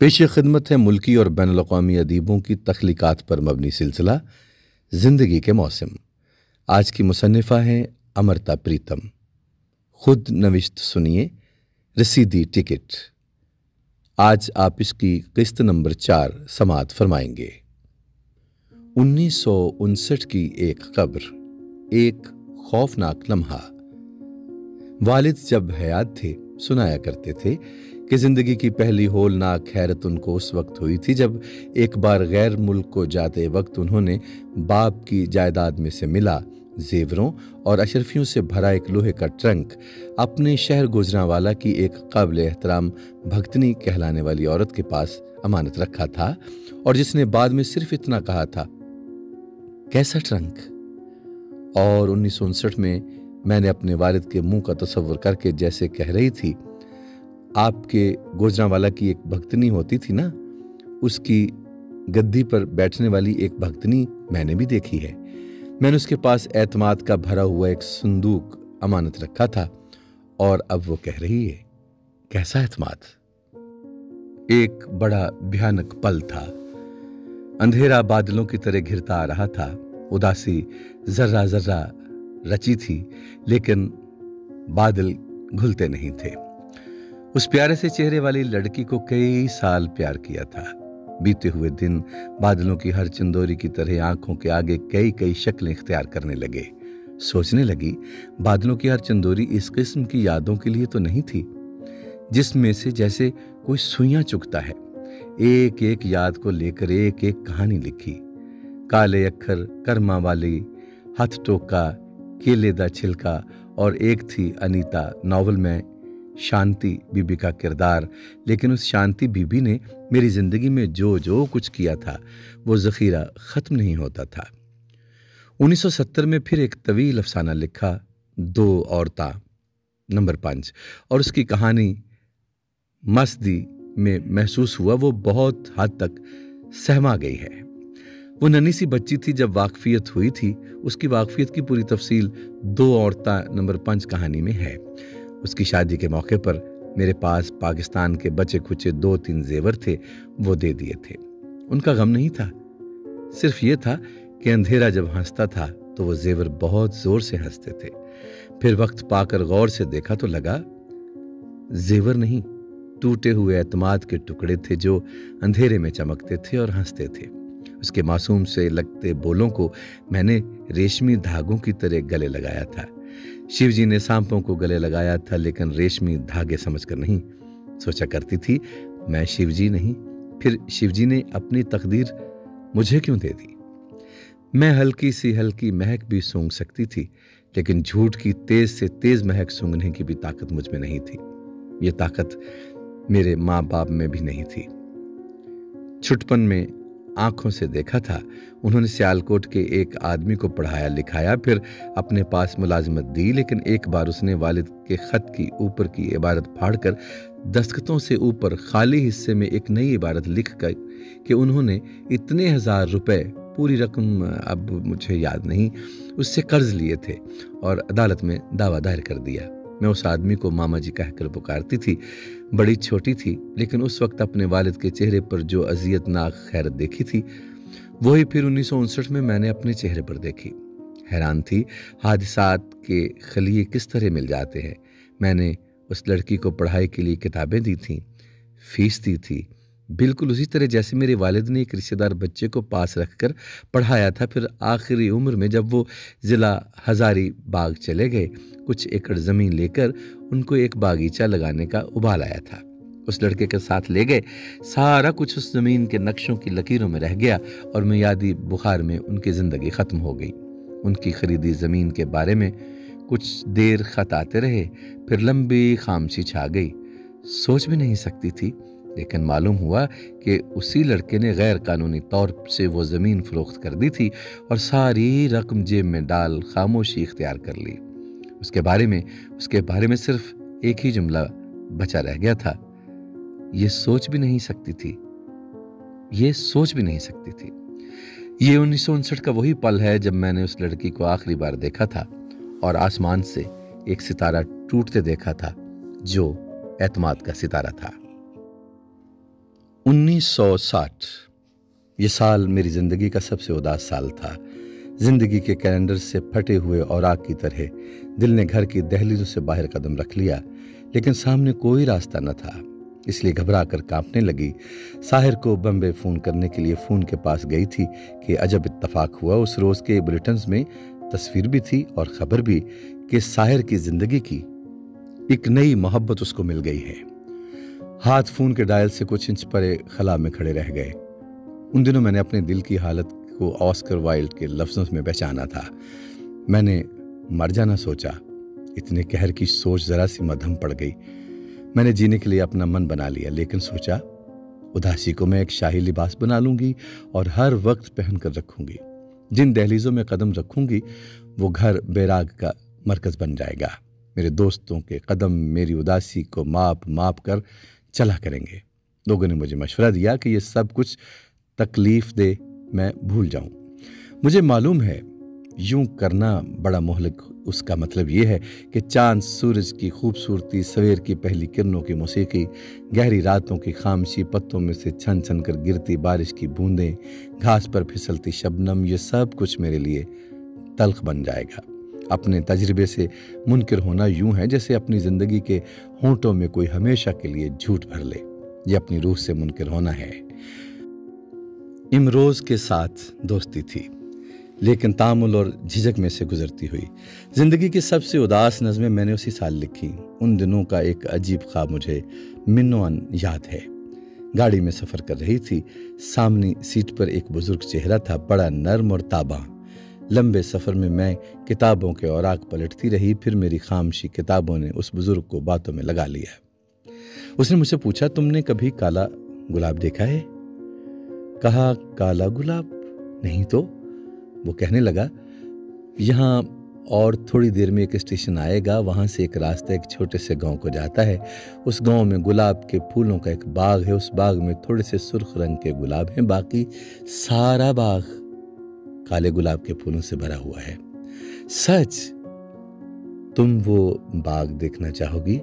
पेश खिदमत है मुल्की और बैन अवी अदीबों की तख्लीक़ात पर मबनी सिलसिला, ज़िंदगी के मौसम। आज की मुसनफ़ा हैं अमरता प्रीतम। खुद नविश्त सुनिए रसीदी टिकट। आज आप इसकी किस्त नंबर चार समात फरमाएँगे। उन्नीस सौ उनसठ की एक कब्र, एक खौफनाक लम्हा। वालिद जब हयात थे, सुनाया करते थे कि ज़िंदगी की पहली होलनाक हैरत उनको उस वक्त हुई थी जब एक बार गैर मुल्क को जाते वक्त उन्होंने बाप की जायदाद में से मिला जेवरों और अशरफियों से भरा एक लोहे का ट्रंक अपने शहर गुजरावाला की एक काबिल एहतराम भक्तनी कहलाने वाली औरत के पास अमानत रखा था और जिसने बाद में सिर्फ़ इतना कहा था, कैसा ट्रंक? और उन्नीस सौ उनसठ में मैंने अपने वालिद के मुँह का तस्वर करके जैसे कह रही थी आपके गोजरावाला की एक भक्तनी होती थी ना, उसकी गद्दी पर बैठने वाली एक भक्तनी मैंने भी देखी है। मैंने उसके पास एतमाद का भरा हुआ एक संदूक अमानत रखा था और अब वो कह रही है, कैसा एतमाद? एक बड़ा भयानक पल था। अंधेरा बादलों की तरह घिरता आ रहा था। उदासी जर्रा जर्रा रची थी, लेकिन बादल घुलते नहीं थे। उस प्यारे से चेहरे वाली लड़की को कई साल प्यार किया था। बीते हुए दिन बादलों की हर चंदोरी की तरह आँखों के आगे कई कई शक्लें इख्तियार करने लगे। सोचने लगी, बादलों की हर चंदोरी इस किस्म की यादों के लिए तो नहीं थी, जिसमें से जैसे कोई सुइयाँ चुकता है। एक एक याद को लेकर एक एक कहानी लिखी। काले अक्षर कर्मा वाली, हथ टोका, केले दा छिलका और एक थी अनीता, नॉवल में शांति बीबी का किरदार। लेकिन उस शांति बीबी ने मेरी ज़िंदगी में जो जो कुछ किया था, वो जखीरा ख़त्म नहीं होता था। 1970 में फिर एक तवील अफसाना लिखा, दो औरता, नंबर पाँच, और उसकी कहानी मस्दी में महसूस हुआ, वो बहुत हद तक सहमा गई है। वो नन्ही सी बच्ची थी, जब वाकफियत हुई थी, उसकी वाकफियत की पूरी तफसील दो औरता, नंबर पाँच कहानी में है। उसकी शादी के मौके पर मेरे पास पाकिस्तान के बचे खुचे दो तीन जेवर थे, वो दे दिए थे। उनका गम नहीं था। सिर्फ़ ये था कि अंधेरा जब हंसता था तो वो जेवर बहुत ज़ोर से हँसते थे। फिर वक्त पाकर गौर से देखा तो लगा, जेवर नहीं, टूटे हुए एतमाद के टुकड़े थे जो अंधेरे में चमकते थे और हँसते थे। उसके मासूम से लगते बोलों को मैंने रेशमी धागों की तरह गले लगाया था। शिवजी ने सांपों को गले लगाया था, लेकिन रेशमी धागे समझकर नहीं। सोचा करती थी, मैं शिवजी नहीं, फिर शिवजी ने अपनी तकदीर मुझे क्यों दे दी? मैं हल्की सी हल्की महक भी सूंघ सकती थी, लेकिन झूठ की तेज से तेज महक सूंघने की भी ताकत मुझमें नहीं थी। ये ताकत मेरे माँ बाप में भी नहीं थी। छुटपन में आँखों से देखा था। उन्होंने सियालकोट के एक आदमी को पढ़ाया लिखाया, फिर अपने पास मुलाजमत दी, लेकिन एक बार उसने वालिद के खत की ऊपर की इबारत फाड़कर दस्तखतों से ऊपर खाली हिस्से में एक नई इबारत लिख कर कि उन्होंने इतने हज़ार रुपए, पूरी रकम अब मुझे याद नहीं, उससे कर्ज लिए थे और अदालत में दावा दायर कर दिया। मैं उस आदमी को मामा जी कहकर पुकारती थी, बड़ी छोटी थी, लेकिन उस वक्त अपने वालिद के चेहरे पर जो अजियतनाक खैरत देखी थी, वही फिर उन्नीस सौ उनसठ में मैंने अपने चेहरे पर देखी। हैरान थी, हादसात के खलिए किस तरह मिल जाते हैं। मैंने उस लड़की को पढ़ाई के लिए किताबें दी थी, फ़ीस दी थी बिल्कुल उसी तरह जैसे मेरे वालिद ने एक रिश्तेदार बच्चे को पास रखकर पढ़ाया था, फिर आखिरी उम्र में जब वो ज़िला हज़ारी बाग चले गए, कुछ एकड़ ज़मीन लेकर उनको एक बागीचा लगाने का उबाल आया था। उस लड़के के साथ ले गए, सारा कुछ उस ज़मीन के नक्शों की लकीरों में रह गया और मियादी बुखार में उनकी ज़िंदगी ख़त्म हो गई। उनकी खरीदी ज़मीन के बारे में कुछ देर खत आते रहे, फिर लंबी खामशी छा गई। सोच भी नहीं सकती थी लेकिन मालूम हुआ कि उसी लड़के ने गैर कानूनी तौर से वो ज़मीन फरोख्त कर दी थी और सारी रकम जेब में डाल खामोशी इख्तियार कर ली। उसके बारे में, उसके बारे में सिर्फ़ एक ही जुमला बचा रह गया था। ये सोच भी नहीं सकती थी। ये सोच भी नहीं सकती थी। ये उन्नीस सौ उनसठ का वही पल है जब मैंने उस लड़की को आखिरी बार देखा था और आसमान से एक सितारा टूटते देखा था, जो एतमाद का सितारा था। 1960 ये साल मेरी ज़िंदगी का सबसे उदास साल था। ज़िंदगी के कैलेंडर से फटे हुए और आग की तरह दिल ने घर की दहलीजों से बाहर कदम रख लिया, लेकिन सामने कोई रास्ता न था। इसलिए घबरा कर कांपने लगी। साहिर को बम्बे फ़ोन करने के लिए फ़ोन के पास गई थी कि अजब इत्तफाक हुआ। उस रोज़ के बुलेटिन में तस्वीर भी थी और खबर भी कि साहिर की ज़िंदगी की एक नई मोहब्बत उसको मिल गई है। हाथ फ़ोन के डायल से कुछ इंच परे खला में खड़े रह गए। उन दिनों मैंने अपने दिल की हालत को ऑस्कर वाइल्ड के लफ्ज़ों में पहचाना था। मैंने मर जाना सोचा। इतने कहर की सोच ज़रा सी मध्यम पड़ गई। मैंने जीने के लिए अपना मन बना लिया, लेकिन सोचा, उदासी को मैं एक शाही लिबास बना लूँगी और हर वक्त पहन कर रखूँगी। जिन दहलीजों में कदम रखूँगी, वो घर बैराग का मरकज बन जाएगा। मेरे दोस्तों के कदम मेरी उदासी को माप माप कर चला करेंगे। लोगों ने मुझे मशवरा दिया कि ये सब कुछ तकलीफ़ दे, मैं भूल जाऊँ। मुझे मालूम है, यूँ करना बड़ा मोहलक, उसका मतलब यह है कि चाँद सूरज की खूबसूरती, सवेर की पहली किरणों की मौसीकी, गहरी रातों की खामशी, पत्तों में से छन छन कर गिरती बारिश की बूंदें, घास पर फिसलती शबनम, ये सब कुछ मेरे लिए तलख बन जाएगा। अपने तजर्बे से मुनकर होना यूँ है जैसे अपनी ज़िंदगी के होंठों में कोई हमेशा के लिए झूठ भर ले। ये अपनी रूह से मुनकर होना है। इमरोज के साथ दोस्ती थी, लेकिन तामुल और झिझक में से गुजरती हुई। ज़िंदगी की सबसे उदास नज़में मैंने उसी साल लिखी। उन दिनों का एक अजीब ख्वाब मुझे मिन्नोन याद है। गाड़ी में सफ़र कर रही थी। सामने सीट पर एक बुज़ुर्ग चेहरा था, बड़ा नर्म और ताबा। लंबे सफ़र में मैं किताबों के औराक पलटती रही, फिर मेरी खामशी किताबों ने उस बुज़ुर्ग को बातों में लगा लिया। उसने मुझसे पूछा, तुमने कभी काला गुलाब देखा है? कहा, काला गुलाब? नहीं तो? वो कहने लगा, यहाँ और थोड़ी देर में एक स्टेशन आएगा, वहाँ से एक रास्ता एक छोटे से गाँव को जाता है। उस गाँव में गुलाब के फूलों का एक बाग है, उस बाग में थोड़े से सुर्ख रंग के गुलाब हैं, बाकी सारा बाग काले गुलाब के फूलों से भरा हुआ है। सच, तुम वो बाग देखना चाहोगी?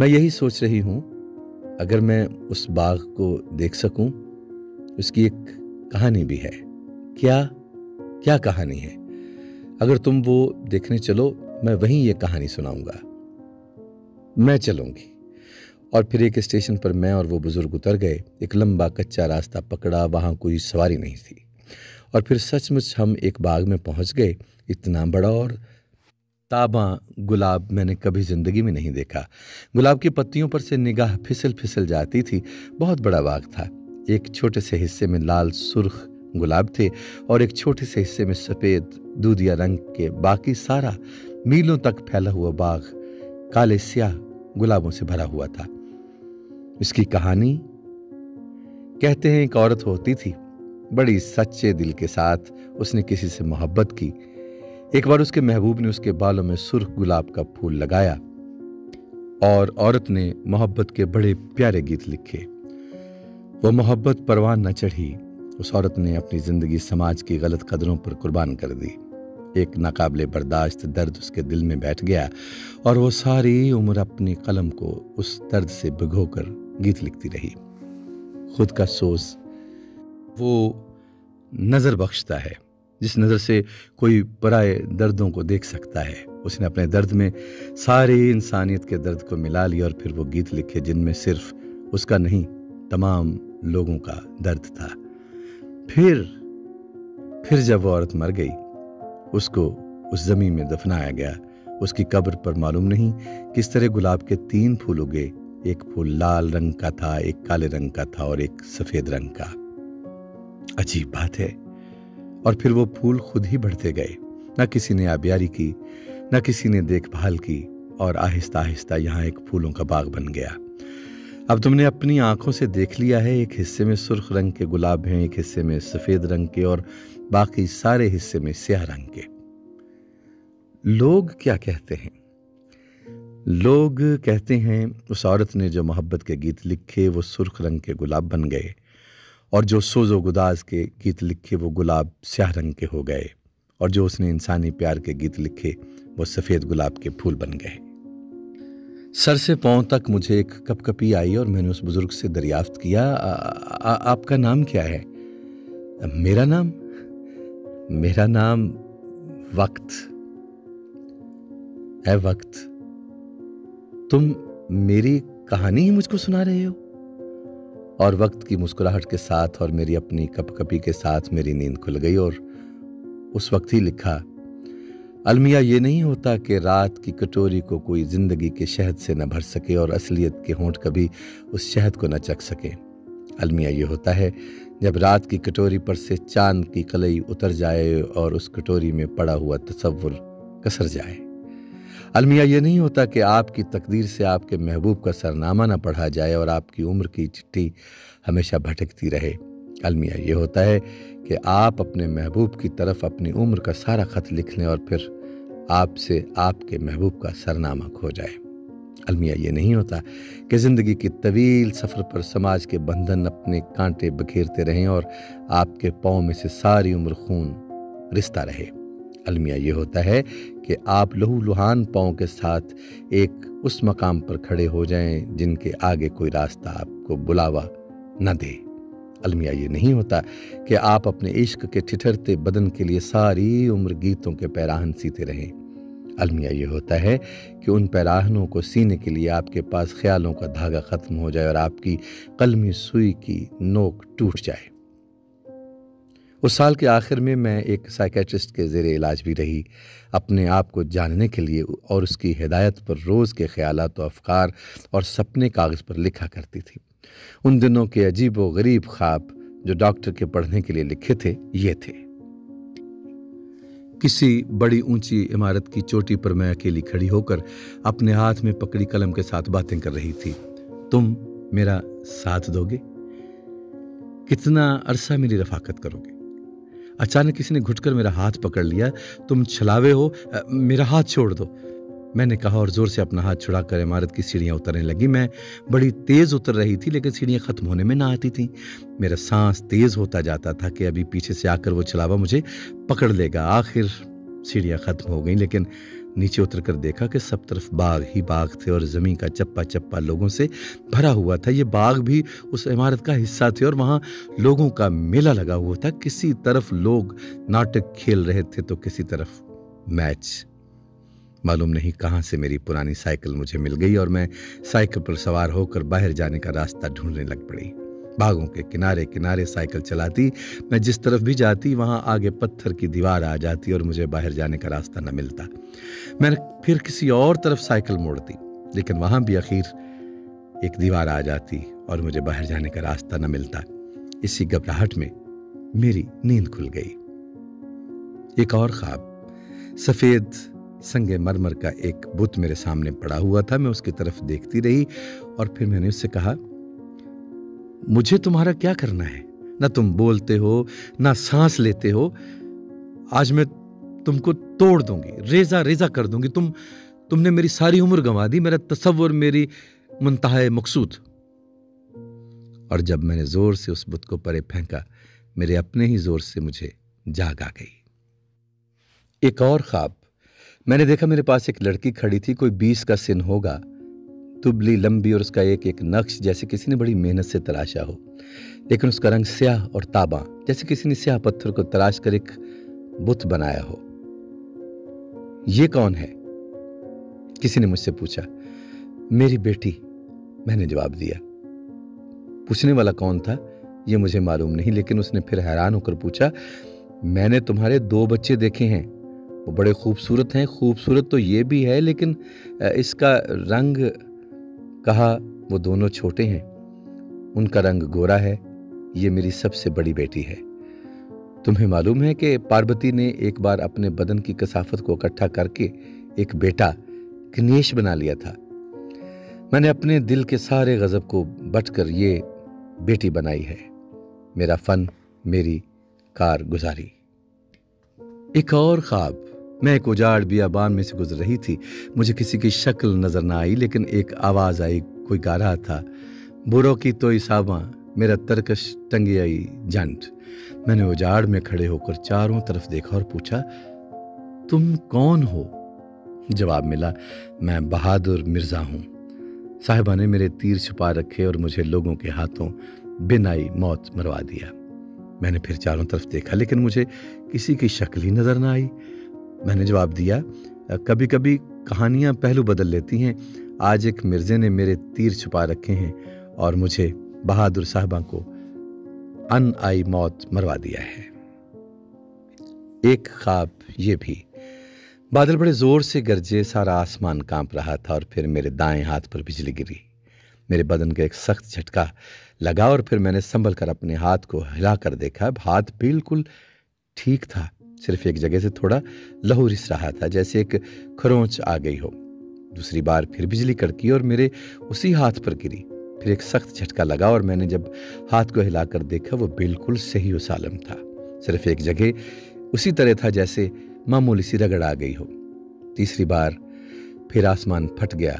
मैं यही सोच रही हूँ, अगर मैं उस बाग को देख सकूँ, उसकी एक कहानी भी है। क्या क्या कहानी है? अगर तुम वो देखने चलो, मैं वहीं ये कहानी सुनाऊँगा। मैं चलूँगी, और फिर एक स्टेशन पर मैं और वो बुज़ुर्ग उतर गए। एक लंबा कच्चा रास्ता पकड़ा, वहाँ कोई सवारी नहीं थी। और फिर सचमुच हम एक बाग में पहुँच गए, इतना बड़ा और ताबा गुलाब मैंने कभी ज़िंदगी में नहीं देखा। गुलाब की पत्तियों पर से निगाह फिसल फिसल जाती थी, बहुत बड़ा बाग था। एक छोटे से हिस्से में लाल सुर्ख गुलाब थे और एक छोटे से हिस्से में सफ़ेद दूधिया रंग के बाकी सारा मीलों तक फैला हुआ बाग काले स्याह गुलाबों से भरा हुआ था। इसकी कहानी कहते हैं एक औरत होती थी। बड़ी सच्चे दिल के साथ उसने किसी से मोहब्बत की। एक बार उसके महबूब ने उसके बालों में सुर्ख गुलाब का फूल लगाया और औरत ने मोहब्बत के बड़े प्यारे गीत लिखे। वो मोहब्बत परवान न चढ़ी। उस औरत ने अपनी ज़िंदगी समाज की गलत कदरों पर कुर्बान कर दी। एक नाकाबले बर्दाश्त दर्द उसके दिल में बैठ गया और वो सारी उम्र अपनी कलम को उस दर्द से भिगोकर गीत लिखती रही। खुद का सोच वो नज़र बख्शता है, जिस नज़र से कोई पराए दर्दों को देख सकता है। उसने अपने दर्द में सारी इंसानियत के दर्द को मिला लिया और फिर वो गीत लिखे, जिनमें सिर्फ़ उसका नहीं, तमाम लोगों का दर्द था। फिर फिर जब वो औरत मर गई, उसको उस ज़मीन में दफनाया गया। उसकी कब्र पर मालूम नहीं किस तरह गुलाब के तीन फूल उगे। एक फूल लाल रंग का था, एक काले रंग का था और एक सफ़ेद रंग का। अजीब बात है। और फिर वो फूल खुद ही बढ़ते गए। न किसी ने आबियारी की, न किसी ने देखभाल की और आहिस्ता आहिस्ता यहाँ एक फूलों का बाग बन गया। अब तुमने अपनी आँखों से देख लिया है, एक हिस्से में सुर्ख रंग के गुलाब हैं, एक हिस्से में सफ़ेद रंग के और बाकी सारे हिस्से में स्याह रंग के। लोग क्या कहते हैं? लोग कहते हैं, उस औरत ने जो मोहब्बत के गीत लिखे, वो सुर्ख रंग के गुलाब बन गए। और जो सोजो गुदाज के गीत लिखे वो गुलाब स्याह रंग के हो गए और जो उसने इंसानी प्यार के गीत लिखे वो सफ़ेद गुलाब के फूल बन गए। सर से पाँव तक मुझे एक कपकपी आई और मैंने उस बुज़ुर्ग से दरियाफ्त किया आ, आ, आपका नाम क्या है? मेरा नाम? मेरा नाम वक्त। है वक्त तुम मेरी कहानी ही मुझको सुना रहे हो? और वक्त की मुस्कुराहट के साथ और मेरी अपनी कपकपी के साथ मेरी नींद खुल गई और उस वक्त ही लिखा, अलमिया, ये नहीं होता कि रात की कटोरी को कोई ज़िंदगी के शहद से न भर सके और असलियत के होंठ कभी उस शहद को न चख सके। अलमिया, ये होता है जब रात की कटोरी पर से चाँद की कलई उतर जाए और उस कटोरी में पड़ा हुआ तस्वुर कसर जाए। अलमिया, ये नहीं होता कि आपकी तकदीर से आपके महबूब का सरनामा ना पढ़ा जाए और आपकी उम्र की चिट्ठी हमेशा भटकती रहे। अलमिया, ये होता है कि आप अपने महबूब की तरफ़ अपनी उम्र का सारा ख़त लिख लें और फिर आपसे आपके महबूब का सरनामा खो जाए। अलमिया, ये नहीं होता कि ज़िंदगी की तवील सफ़र पर समाज के बंधन अपने कांटे बखेरते रहें और आपके पाँव में से सारी उम्र खून रिश्ता रहे। अलमिया ये होता है कि आप लहू लुहान पाँव के साथ एक उस मकाम पर खड़े हो जाएँ जिनके आगे कोई रास्ता आपको बुलावा न दे। अलमिया ये नहीं होता कि आप अपने इश्क के ठिठरते बदन के लिए सारी उम्र गीतों के पैराहन सीते रहें। अलमिया ये होता है कि उन पैराहनों को सीने के लिए आपके पास ख्यालों का धागा ख़त्म हो जाए और आपकी कलमी सुई की नोक टूट जाए। उस साल के आखिर में मैं एक साइकेट्रिस्ट के ज़ेर इलाज भी रही, अपने आप को जानने के लिए और उसकी हिदायत पर रोज़ के ख्याल तो अफकार और सपने कागज़ पर लिखा करती थी। उन दिनों के अजीब व गरीब ख्वाब जो डॉक्टर के पढ़ने के लिए लिखे थे, ये थे। किसी बड़ी ऊँची इमारत की चोटी पर मैं अकेली खड़ी होकर अपने हाथ में पकड़ी कलम के साथ बातें कर रही थी। तुम मेरा साथ दोगे? कितना अरसा मेरी रफाकत करोगे? अचानक किसी ने घुटकर मेरा हाथ पकड़ लिया। तुम छलावे हो मेरा हाथ छोड़ दो। मैंने कहा, और ज़ोर से अपना हाथ छुड़ाकर इमारत की सीढ़ियाँ उतरने लगी। मैं बड़ी तेज उतर रही थी, लेकिन सीढ़ियाँ खत्म होने में ना आती थी। मेरा सांस तेज होता जाता था कि अभी पीछे से आकर वो छलावा मुझे पकड़ लेगा। आखिर सीढ़ियाँ खत्म हो गई, लेकिन नीचे उतर कर देखा कि सब तरफ़ बाग ही बाग थे और ज़मीन का चप्पा चप्पा लोगों से भरा हुआ था। ये बाग भी उस इमारत का हिस्सा थे और वहाँ लोगों का मेला लगा हुआ था। किसी तरफ़ लोग नाटक खेल रहे थे तो किसी तरफ़ मैच। मालूम नहीं कहाँ से मेरी पुरानी साइकिल मुझे मिल गई और मैं साइकिल पर सवार होकर बाहर जाने का रास्ता ढूँढने लग पड़ी। बागों के किनारे किनारे साइकिल चलाती, मैं जिस तरफ़ भी जाती, वहाँ आगे पत्थर की दीवार आ जाती और मुझे बाहर जाने का रास्ता न मिलता। मैं फिर किसी और तरफ़ साइकिल मोड़ती, लेकिन वहाँ भी आखिर एक दीवार आ जाती और मुझे बाहर जाने का रास्ता न मिलता। इसी घबराहट में मेरी नींद खुल गई। एक और ख्वाब, सफ़ेद संगे मरमर का एक बुत मेरे सामने पड़ा हुआ था। मैं उसकी तरफ़ देखती रही और फिर मैंने उससे कहा मुझे तुम्हारा क्या करना है? ना तुम बोलते हो, ना सांस लेते हो। आज मैं तुमको तोड़ दूँगी रेजा रेजा कर दूँगी। तुम, तुमने मेरी सारी उम्र गंवा दी, मेरा तस्वुर मेरी मुंतहा मकसूद। और जब मैंने ज़ोर से उस बुत को परे फेंका, मेरे अपने ही ज़ोर से मुझे जाग आ गई। एक और ख्वाब। मैंने देखा मेरे पास एक लड़की खड़ी थी, कोई बीस का सिन होगा। दुबली लंबी और उसका एक एक नक्श जैसे किसी ने बड़ी मेहनत से तराशा हो। लेकिन उसका रंग स्याह और ताबा, जैसे किसी ने स्याह पत्थर को तराश कर एक बुत बनाया हो। ये कौन है? किसी ने मुझसे पूछा। मेरी बेटी, मैंने जवाब दिया। पूछने वाला कौन था? यह मुझे मालूम नहीं, लेकिन उसने फिर हैरान होकर पूछा, मैंने तुम्हारे दो बच्चे देखे हैं। वो बड़े खूबसूरत हैं। खूबसूरत तो ये भी है, लेकिन इसका रंग कहा, वो दोनों छोटे हैं। उनका रंग गोरा है। ये मेरी सबसे बड़ी बेटी है। तुम्हें मालूम है कि पार्वती ने एक बार अपने बदन की कसाफत को इकट्ठा करके एक बेटा गणेश बना लिया था। मैंने अपने दिल के सारे गजब को बटकर ये बेटी बनाई है। मेरा फन, मेरी कार गुजारी एक और ख्वाब। मैं एक उजाड़ बियाबान में से गुजर रही थी। मुझे किसी की शक्ल नज़र ना आई, लेकिन एक आवाज़ आई, कोई गा रहा था। बुरो की तो साबा मेरा तरकश टंगी आई जंट। मैंने उजाड़ में खड़े होकर चारों तरफ़ देखा और पूछा, तुम कौन हो? जवाब मिला, मैं बहादुर मिर्ज़ा हूँ। साहिबा ने मेरे तीर छुपा रखे और मुझे लोगों के हाथों बिनाई मौत मरवा दिया। मैंने फिर चारों तरफ़ देखा, लेकिन मुझे किसी की शक्ल ही नज़र ना आई। मैंने जवाब दिया कभी कभी कहानियाँ पहलू बदल लेती हैं। आज एक मिर्जे ने मेरे तीर छुपा रखे हैं और मुझे बहादुर साहबा को अन आई मौत मरवा दिया है। एक ख्वाब ये भी, बादल बड़े ज़ोर से गरजे, सारा आसमान काँप रहा था और फिर मेरे दाएँ हाथ पर बिजली गिरी। मेरे बदन का एक सख्त झटका लगा और फिर मैंने संभल कर अपने हाथ को हिला कर देखा हाथ बिल्कुल ठीक था। सिर्फ़ एक जगह से थोड़ा लहू रिस रहा था, जैसे एक खरोंच आ गई हो। दूसरी बार फिर बिजली कड़की और मेरे उसी हाथ पर गिरी। फिर एक सख्त झटका लगा और मैंने जब हाथ को हिलाकर देखा, वो बिल्कुल सही सालम था। सिर्फ़ एक जगह उसी तरह था जैसे मामूली सी रगड़ आ गई हो। तीसरी बार फिर आसमान फट गया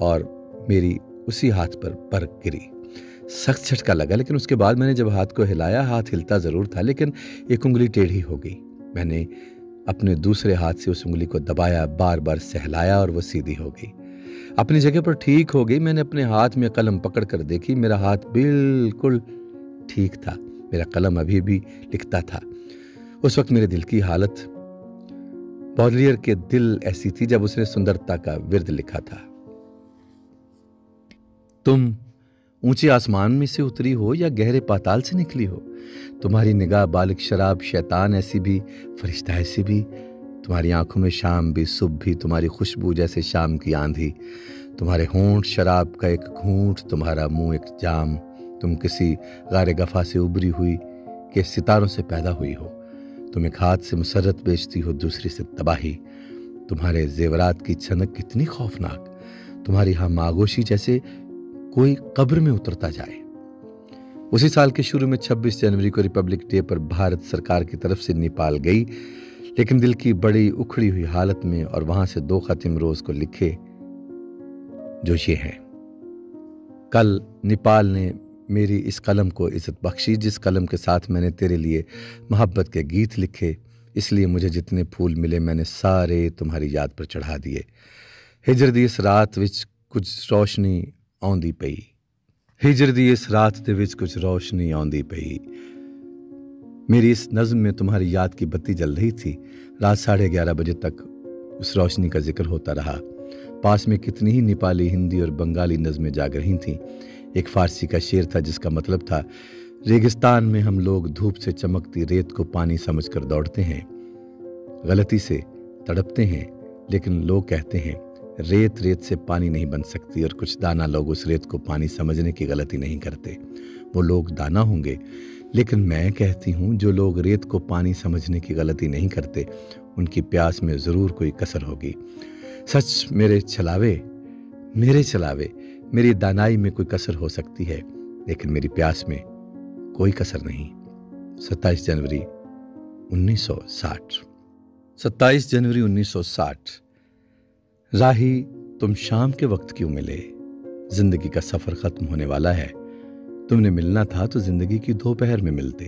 और मेरी उसी हाथ पर बर्फ़ गिरी। सख्त झटका लगा, लेकिन उसके बाद मैंने जब हाथ को हिलाया, हाथ हिलता ज़रूर था, लेकिन एक उंगली टेढ़ी हो गई। मैंने अपने दूसरे हाथ से उस उंगली को दबाया बार बार सहलाया और वो सीधी हो गई। अपनी जगह पर ठीक हो गई। मैंने अपने हाथ में कलम पकड़ कर देखी। मेरा हाथ बिल्कुल ठीक था। मेरा कलम अभी भी लिखता था। उस वक्त मेरे दिल की हालत बॉलियर के दिल ऐसी थी जब उसने सुंदरता का विरद लिखा था। तुम ऊँचे आसमान में से उतरी हो या गहरे पाताल से निकली हो, तुम्हारी निगाह बालिक शराब, शैतान ऐसी भी, फरिश्ता ऐसी भी। तुम्हारी आँखों में शाम भी, सुबह भी, तुम्हारी खुशबू जैसे शाम की आंधी। तुम्हारे होंठ शराब का एक घूंट, तुम्हारा मुँह एक जाम। तुम किसी गारे गफा से उभरी हुई, के सितारों से पैदा हुई हो। तुम एक हाथ से मुसरत बेचती हो, दूसरी से तबाही। तुम्हारे जेवरात की छनक कितनी खौफनाक। तुम्हारी हम आगोशी जैसे कोई कब्र में उतरता जाए। उसी साल के शुरू में 26 जनवरी को रिपब्लिक डे पर भारत सरकार की तरफ़ से नेपाल गई, लेकिन दिल की बड़ी उखड़ी हुई हालत में और वहाँ से दो खतिम रोज को लिखे जो ये हैं। कल नेपाल ने मेरी इस कलम को इज़्ज़त बख्शी, जिस कलम के साथ मैंने तेरे लिए मोहब्बत के गीत लिखे, इसलिए मुझे जितने फूल मिले मैंने सारे तुम्हारी याद पर चढ़ा दिए। हिजर दी इस रात विच कुछ रोशनी ਆਉਂਦੀ ਪਈ हिजर दी इस रात के विच कुछ रोशनी आंदी पई मेरी इस नज्म में तुम्हारी याद की बत्ती जल रही थी रात साढ़े ग्यारह बजे तक उस रोशनी का जिक्र होता रहा पास में कितनी ही नेपाली हिंदी और बंगाली नज़में जाग रही थीं एक फारसी का शेर था जिसका मतलब था रेगिस्तान में हम लोग धूप से चमकती रेत को पानी समझकर दौड़ते हैं गलती से तड़पते हैं लेकिन लोग कहते हैं रेत रेत से पानी नहीं बन सकती और कुछ दाना लोग उस रेत को पानी समझने की गलती नहीं करते। वो लोग दाना होंगे। लेकिन मैं कहती हूँ, जो लोग रेत को पानी समझने की गलती नहीं करते, उनकी प्यास में ज़रूर कोई कसर होगी। सच मेरे छलावे मेरे छलावे, मेरी दानाई में कोई कसर हो सकती है, लेकिन मेरी प्यास में कोई कसर नहीं। 27 जनवरी 1960 27 जनवरी 1960 राही तुम शाम के वक्त क्यों मिले? ज़िंदगी का सफ़र खत्म होने वाला है। तुमने मिलना था तो ज़िंदगी की दोपहर में मिलते।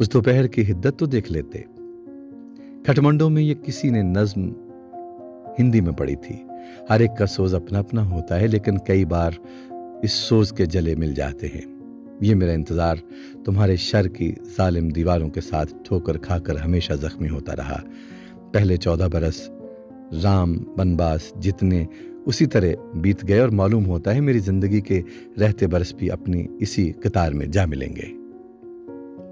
उस दोपहर की हिद्दत तो देख लेते। खटमंडों में ये किसी ने नज्म हिंदी में पढ़ी थी। हर एक का सोज अपना अपना होता है, लेकिन कई बार इस सोज के जले मिल जाते हैं। ये मेरा इंतज़ार तुम्हारे शर की जालिम दीवारों के साथ ठोकर खाकर हमेशा जख्मी होता रहा। पहले चौदह बरस राम बनबास, जितने उसी तरह बीत गए और मालूम होता है मेरी ज़िंदगी के रहते बरस भी अपनी इसी कतार में जा मिलेंगे।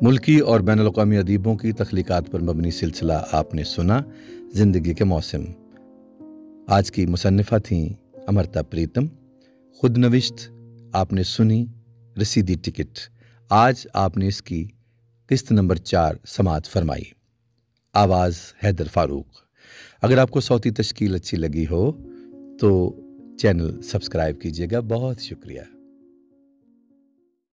मुल्की और बैन अवी अदीबों की तख्लीक़ात पर मबनी सिलसिला आपने सुना। ज़िंदगी के मौसम। आज की मुसनफ़ा थी अमरता प्रीतम। खुद नविश्त, आपने सुनी रसीदी टिकट। आज आपने इसकी किस्त नंबर चार समात फरमाई। आवाज़ हैदर फारूक। अगर आपको सौती तश्कील अच्छी लगी हो तो चैनल सब्सक्राइब कीजिएगा। बहुत शुक्रिया।